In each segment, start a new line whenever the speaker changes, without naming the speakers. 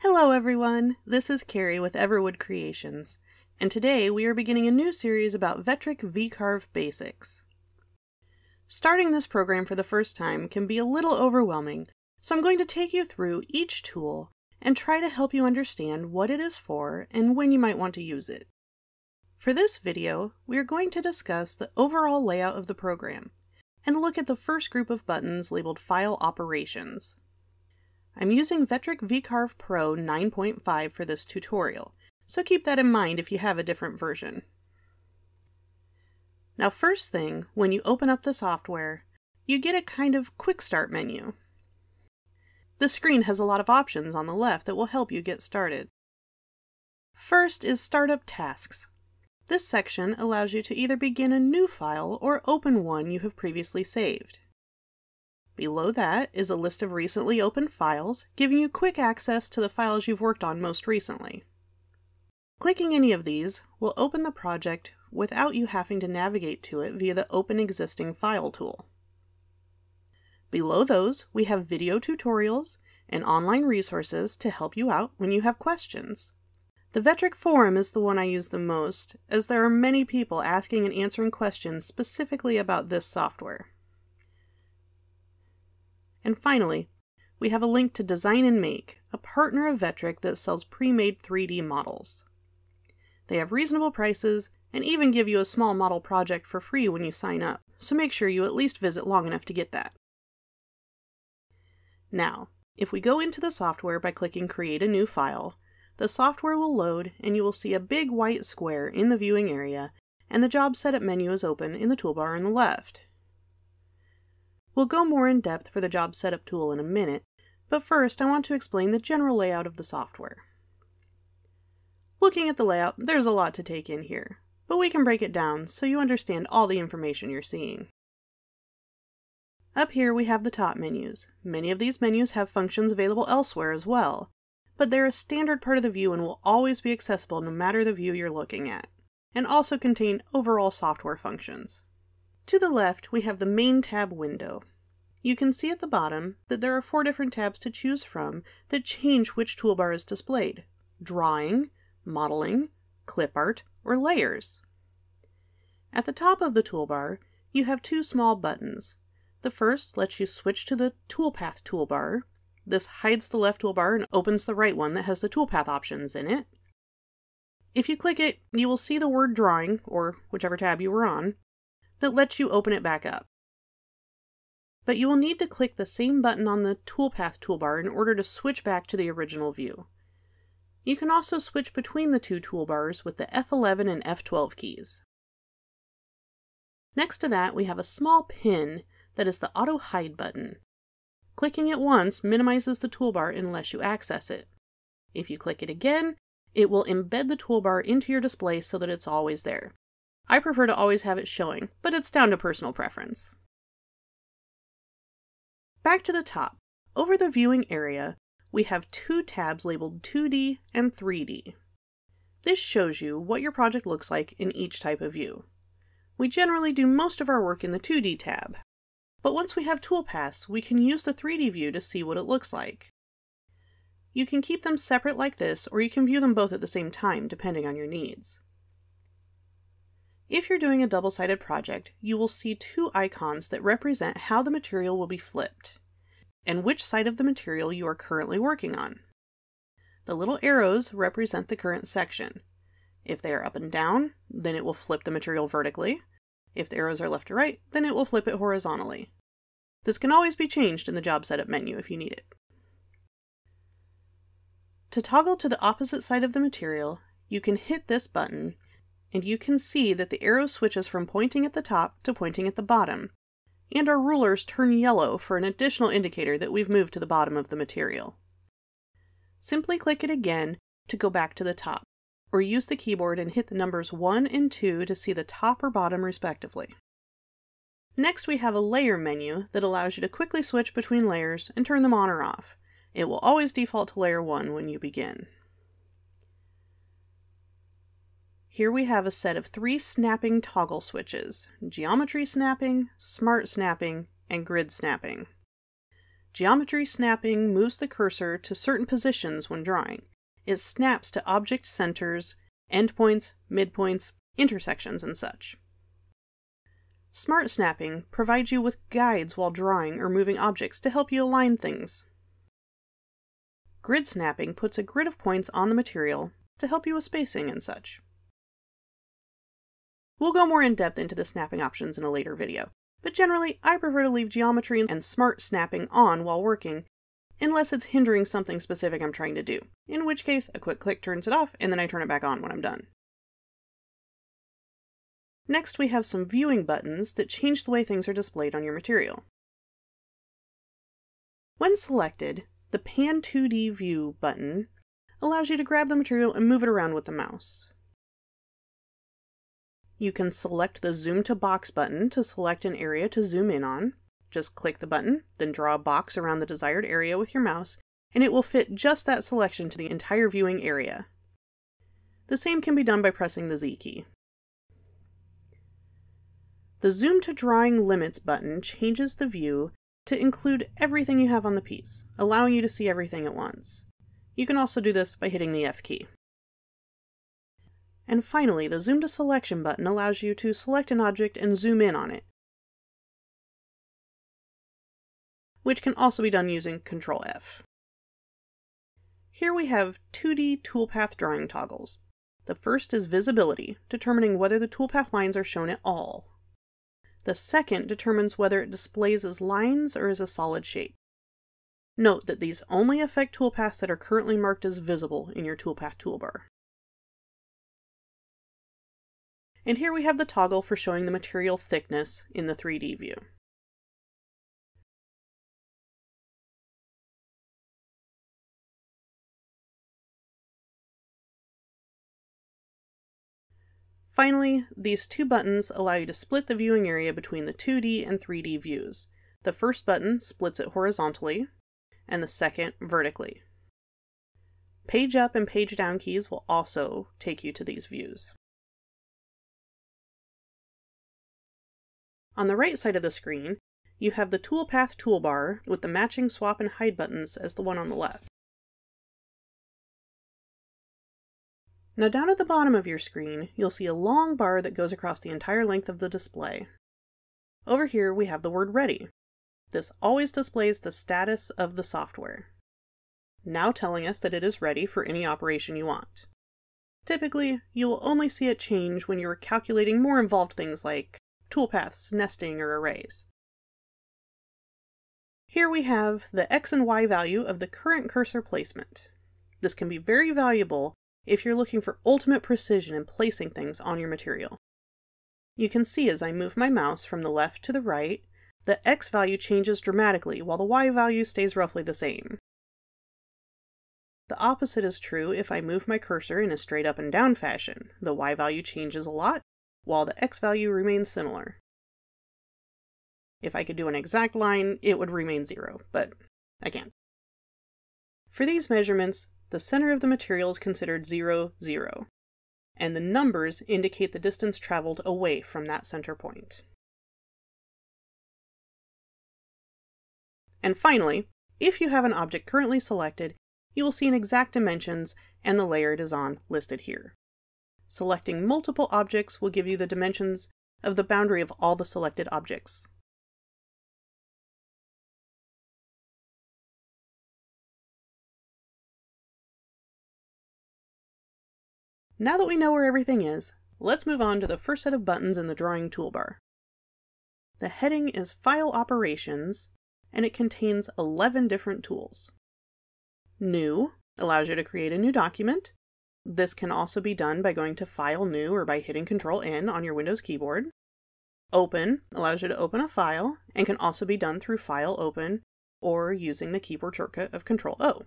Hello everyone, this is Carrie with Everwood Creations, and today we are beginning a new series about Vectric VCarve basics. Starting this program for the first time can be a little overwhelming, so I'm going to take you through each tool and try to help you understand what it is for and when you might want to use it. For this video, we are going to discuss the overall layout of the program and look at the first group of buttons labeled File Operations. I'm using Vectric VCarve Pro 9.5 for this tutorial, so keep that in mind if you have a different version. Now first thing, when you open up the software, you get a kind of quick start menu. The screen has a lot of options on the left that will help you get started. First is Startup Tasks. This section allows you to either begin a new file or open one you have previously saved. Below that is a list of recently opened files, giving you quick access to the files you've worked on most recently. Clicking any of these will open the project without you having to navigate to it via the Open Existing File tool. Below those, we have video tutorials and online resources to help you out when you have questions. The Vectric Forum is the one I use the most, as there are many people asking and answering questions specifically about this software. And finally, we have a link to Design and Make, a partner of Vectric that sells pre-made 3D models. They have reasonable prices and even give you a small model project for free when you sign up, so make sure you at least visit long enough to get that. Now, if we go into the software by clicking Create a New File, the software will load and you will see a big white square in the viewing area and the Job Setup menu is open in the toolbar on the left. We'll go more in depth for the Job Setup tool in a minute, but first I want to explain the general layout of the software. Looking at the layout, there's a lot to take in here, but we can break it down so you understand all the information you're seeing. Up here we have the top menus. Many of these menus have functions available elsewhere as well, but they're a standard part of the view and will always be accessible no matter the view you're looking at, and also contain overall software functions. To the left, we have the Main tab window. You can see at the bottom that there are four different tabs to choose from that change which toolbar is displayed. Drawing, Modeling, Clip Art, or Layers. At the top of the toolbar, you have two small buttons. The first lets you switch to the Toolpath toolbar, this hides the left toolbar and opens the right one that has the toolpath options in it. If you click it, you will see the word drawing, or whichever tab you were on, that lets you open it back up. But you will need to click the same button on the toolpath toolbar in order to switch back to the original view. You can also switch between the two toolbars with the F11 and F12 keys. Next to that, we have a small pin that is the Auto Hide button. Clicking it once minimizes the toolbar unless you access it. If you click it again, it will embed the toolbar into your display so that it's always there. I prefer to always have it showing, but it's down to personal preference. Back to the top. Over the viewing area, we have two tabs labeled 2D and 3D. This shows you what your project looks like in each type of view. We generally do most of our work in the 2D tab, but once we have toolpaths, we can use the 3D view to see what it looks like. You can keep them separate like this, or you can view them both at the same time, depending on your needs. If you're doing a double-sided project, you will see two icons that represent how the material will be flipped, and which side of the material you are currently working on. The little arrows represent the current section. If they are up and down, then it will flip the material vertically, if the arrows are left to right, then it will flip it horizontally. This can always be changed in the Job Setup menu if you need it. To toggle to the opposite side of the material, you can hit this button, and you can see that the arrow switches from pointing at the top to pointing at the bottom, and our rulers turn yellow for an additional indicator that we've moved to the bottom of the material. Simply click it again to go back to the top or use the keyboard and hit the numbers 1 and 2 to see the top or bottom respectively. Next we have a layer menu that allows you to quickly switch between layers and turn them on or off. It will always default to layer 1 when you begin. Here we have a set of three snapping toggle switches, geometry snapping, smart snapping, and grid snapping. geometry snapping moves the cursor to certain positions when drawing. It snaps to object centers, endpoints, midpoints, intersections, and such. Smart snapping provides you with guides while drawing or moving objects to help you align things. Grid snapping puts a grid of points on the material to help you with spacing and such. We'll go more in depth into the snapping options in a later video, but generally I prefer to leave geometry and smart snapping on while working, unless it's hindering something specific I'm trying to do, in which case a quick click turns it off and then I turn it back on when I'm done. Next we have some viewing buttons that change the way things are displayed on your material. When selected, the Pan 2D View button allows you to grab the material and move it around with the mouse. You can select the Zoom to Box button to select an area to zoom in on. Just click the button, then draw a box around the desired area with your mouse, and it will fit just that selection to the entire viewing area. The same can be done by pressing the Z key. The Zoom to Drawing Limits button changes the view to include everything you have on the piece, allowing you to see everything at once. You can also do this by hitting the F key. And finally, the Zoom to Selection button allows you to select an object and zoom in on it, which can also be done using Ctrl F. Here we have 2D toolpath drawing toggles. The first is visibility, determining whether the toolpath lines are shown at all. The second determines whether it displays as lines or as a solid shape. Note that these only affect toolpaths that are currently marked as visible in your toolpath toolbar. And here we have the toggle for showing the material thickness in the 3D view. Finally, these two buttons allow you to split the viewing area between the 2D and 3D views. The first button splits it horizontally, and the second vertically. Page up and page down keys will also take you to these views. On the right side of the screen, you have the toolpath toolbar with the matching swap and hide buttons as the one on the left. Now down at the bottom of your screen, you'll see a long bar that goes across the entire length of the display. Over here we have the word ready. This always displays the status of the software, now telling us that it is ready for any operation you want. Typically, you will only see it change when you're calculating more involved things like toolpaths, nesting, or arrays. Here we have the x and y value of the current cursor placement. This can be very valuable if you're looking for ultimate precision in placing things on your material. You can see as I move my mouse from the left to the right, the x value changes dramatically while the y value stays roughly the same. The opposite is true if I move my cursor in a straight up and down fashion. The y value changes a lot, while the x value remains similar. If I could do an exact line, it would remain zero, but I can't. For these measurements, the center of the material is considered 0, 0, and the numbers indicate the distance traveled away from that center point. And finally, if you have an object currently selected, you will see an exact dimensions and the layer it is on listed here. Selecting multiple objects will give you the dimensions of the boundary of all the selected objects. Now that we know where everything is, let's move on to the first set of buttons in the drawing toolbar. The heading is File Operations, and it contains 11 different tools. New allows you to create a new document. This can also be done by going to File New or by hitting Control N on your Windows keyboard. Open allows you to open a file and can also be done through File Open or using the keyboard shortcut of Control O.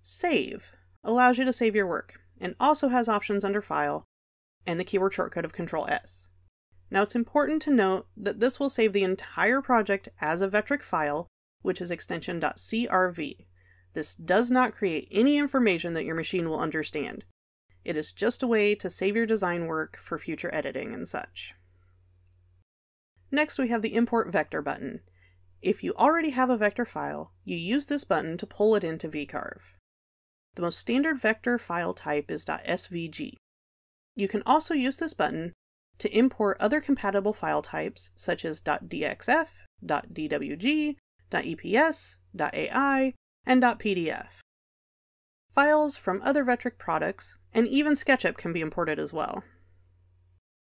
Save allows you to save your work and also has options under File and the keyboard shortcut of Control S. Now it's important to note that this will save the entire project as a Vectric file, which is extension .crv. This does not create any information that your machine will understand. It is just a way to save your design work for future editing and such. Next we have the Import Vector button. If you already have a vector file, you use this button to pull it into vcarve. The most standard vector file type is .svg. You can also use this button to import other compatible file types such as .dxf, .dwg, .eps, .ai, and .pdf. Files from other Vectric products, and even SketchUp can be imported as well.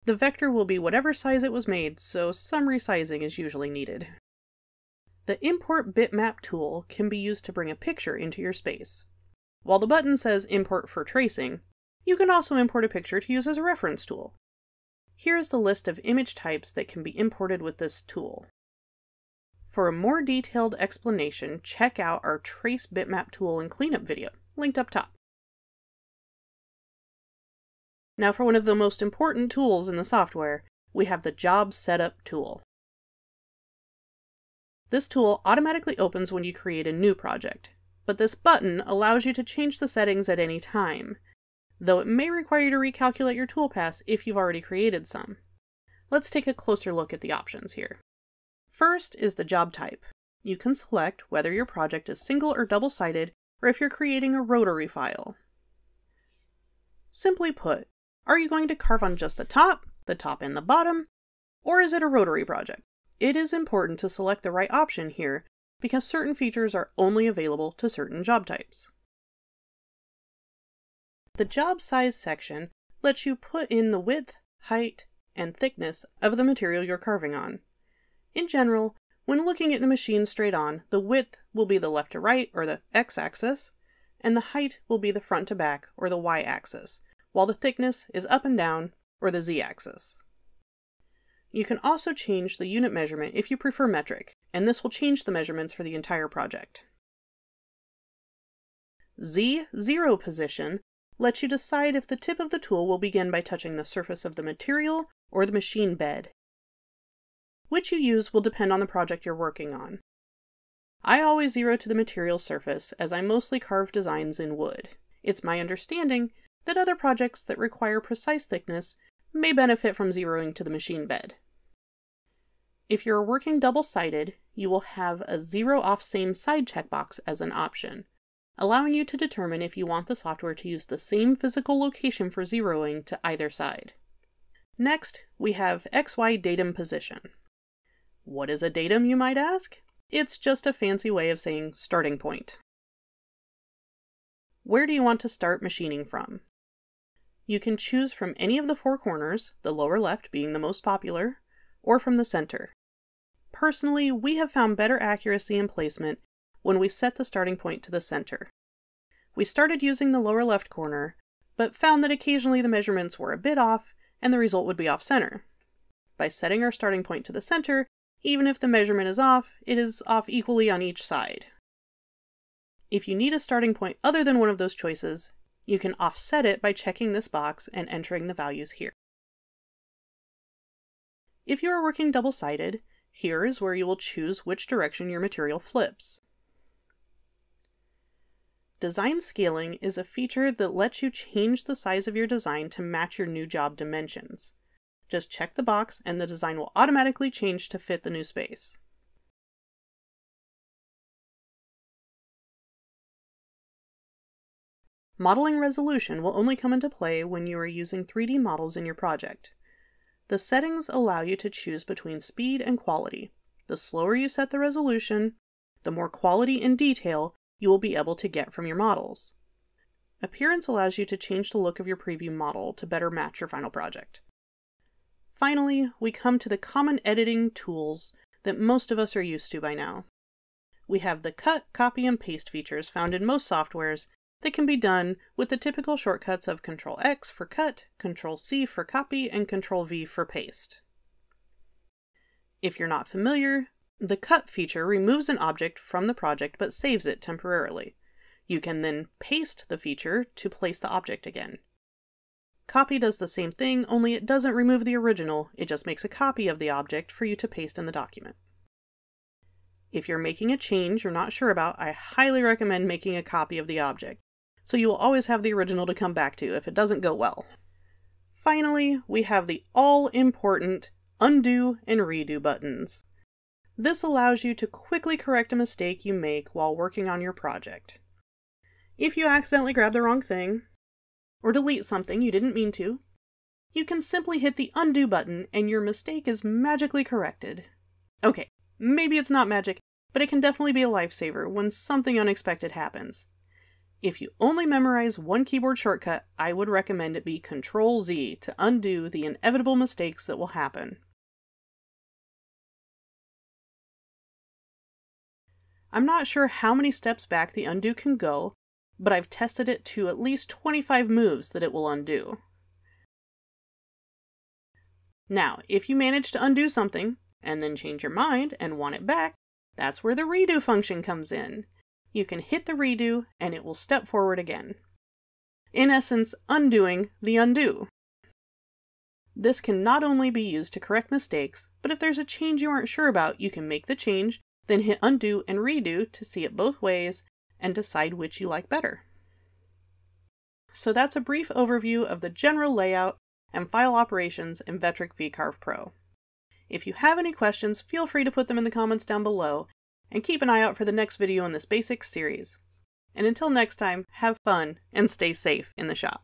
The vector will be whatever size it was made, so some resizing is usually needed. The Import Bitmap tool can be used to bring a picture into your space. While the button says Import for tracing, you can also import a picture to use as a reference tool. Here is the list of image types that can be imported with this tool. For a more detailed explanation, check out our Trace Bitmap tool and cleanup video, linked up top. Now for one of the most important tools in the software, we have the Job Setup tool. This tool automatically opens when you create a new project, but this button allows you to change the settings at any time, though it may require you to recalculate your toolpaths if you've already created some. Let's take a closer look at the options here. First is the job type. You can select whether your project is single or double-sided, or if you're creating a rotary file. Simply put, are you going to carve on just the top, the top and the bottom, or is it a rotary project? It is important to select the right option here because certain features are only available to certain job types. The job size section lets you put in the width, height, and thickness of the material you're carving on. In general, when looking at the machine straight on, the width will be the left to right, or the x-axis, and the height will be the front to back, or the y-axis, while the thickness is up and down, or the z-axis. You can also change the unit measurement if you prefer metric, and this will change the measurements for the entire project. Z0 position lets you decide if the tip of the tool will begin by touching the surface of the material or the machine bed. Which you use will depend on the project you're working on. I always zero to the material surface as I mostly carve designs in wood. It's my understanding that other projects that require precise thickness may benefit from zeroing to the machine bed. If you're working double-sided, you will have a zero off same side checkbox as an option, allowing you to determine if you want the software to use the same physical location for zeroing to either side. Next, we have XY datum position. What is a datum, you might ask? It's just a fancy way of saying starting point. Where do you want to start machining from? You can choose from any of the four corners, the lower left being the most popular, or from the center. Personally, we have found better accuracy and placement when we set the starting point to the center. We started using the lower left corner, but found that occasionally the measurements were a bit off and the result would be off center. By setting our starting point to the center, even if the measurement is off, it is off equally on each side. If you need a starting point other than one of those choices, you can offset it by checking this box and entering the values here. If you are working double-sided, here is where you will choose which direction your material flips. Design scaling is a feature that lets you change the size of your design to match your new job dimensions. Just check the box and the design will automatically change to fit the new space. Modeling resolution will only come into play when you are using 3D models in your project. The settings allow you to choose between speed and quality. The slower you set the resolution, the more quality and detail you will be able to get from your models. Appearance allows you to change the look of your preview model to better match your final project. Finally, we come to the common editing tools that most of us are used to by now. We have the cut, copy, and paste features found in most softwares that can be done with the typical shortcuts of Ctrl X for cut, Ctrl C for copy, and Ctrl V for paste. If you're not familiar, the cut feature removes an object from the project but saves it temporarily. You can then paste the feature to place the object again. Copy does the same thing, only it doesn't remove the original, it just makes a copy of the object for you to paste in the document. If you're making a change you're not sure about, I highly recommend making a copy of the object so you will always have the original to come back to if it doesn't go well. Finally, we have the all-important undo and redo buttons. This allows you to quickly correct a mistake you make while working on your project. If you accidentally grab the wrong thing, or delete something you didn't mean to, you can simply hit the undo button and your mistake is magically corrected. Okay, maybe it's not magic, but it can definitely be a lifesaver when something unexpected happens. If you only memorize one keyboard shortcut, I would recommend it be Control Z to undo the inevitable mistakes that will happen. I'm not sure how many steps back the undo can go, but I've tested it to at least 25 moves that it will undo. Now, if you manage to undo something, and then change your mind and want it back, that's where the redo function comes in. You can hit the redo and it will step forward again. In essence, undoing the undo. This can not only be used to correct mistakes, but if there's a change you aren't sure about, you can make the change, then hit undo and redo to see it both ways and decide which you like better. So that's a brief overview of the general layout and file operations in Vectric vCarve Pro. If you have any questions, feel free to put them in the comments down below, and keep an eye out for the next video in this basics series. And until next time, have fun and stay safe in the shop.